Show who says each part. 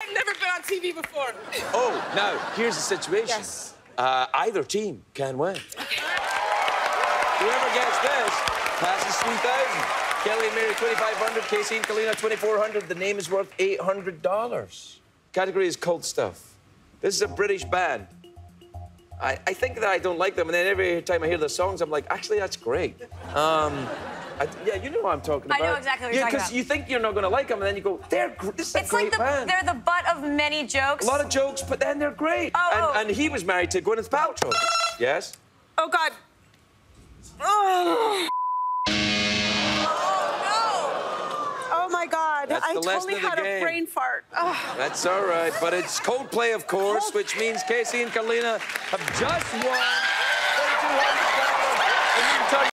Speaker 1: I've never been on TV before.
Speaker 2: Oh, now, here's the situation.
Speaker 1: Yes.
Speaker 2: Uh, either team can win. Whoever gets this passes 3,000. Kelly and Mary, 2,500. Casey and Kalina, 2,400. The name is worth $800. Category is cult stuff. This is a British band. I, I think that I don't like them, and then every time I hear the songs, I'm like, actually, that's great. Um, I, yeah, you know what I'm talking about.
Speaker 3: I know exactly what you're
Speaker 2: yeah,
Speaker 3: talking
Speaker 2: because you think you're not going to like them, and then you go, they're gr- this is a
Speaker 3: It's
Speaker 2: great
Speaker 3: like the,
Speaker 2: band.
Speaker 3: they're the butt of many jokes.
Speaker 2: A lot of jokes, but then they're great.
Speaker 3: Oh.
Speaker 2: And, oh. and he was married to Gwyneth Paltrow. yes?
Speaker 1: Oh, God. Oh. No. Oh, my God.
Speaker 2: That's
Speaker 1: I
Speaker 2: the lesson
Speaker 1: totally
Speaker 2: of the
Speaker 1: had
Speaker 2: game.
Speaker 1: a brain fart. Oh.
Speaker 2: That's all right. But it's Coldplay, of course, which means Casey and Kalina have just won $3,200.